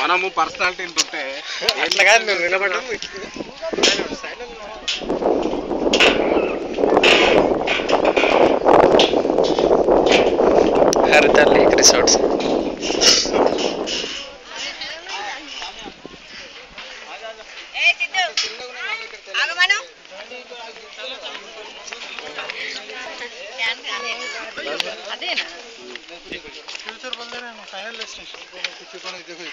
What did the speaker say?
మనము పర్సనాలిటీ ఉంటే అట్లా కాదు నువ్వు నిలబడ్డం హరిత లేక్ రిసార్ట్స్. ফিউচার বললে না ফাইনাল ডেস্টিনেশন কোনো কিছু কোনো দেখো